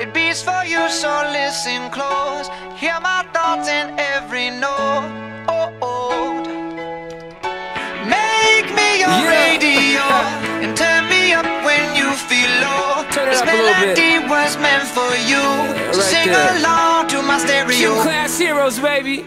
It beats for you, so listen close. Hear my thoughts in every note. Oh old. Make me your Yeah. radio and turn me up when you feel low. Turn this up a melody was meant for you. so right sing there. along to my stereo. Two class heroes, baby.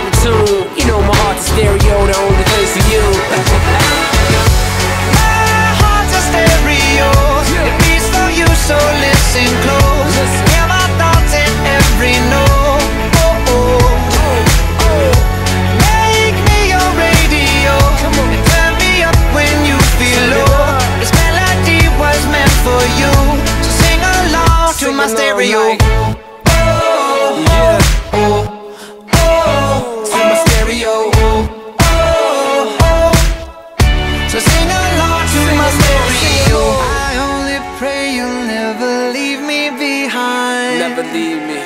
pray you'll never leave me behind. Never leave me.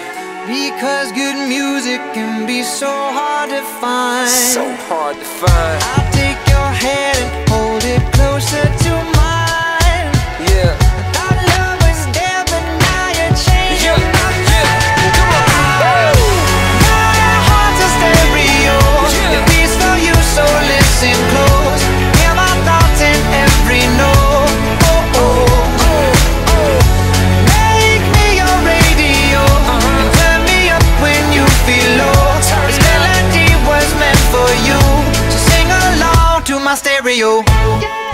Because good music can be so hard to find. So hard to find. I'll you.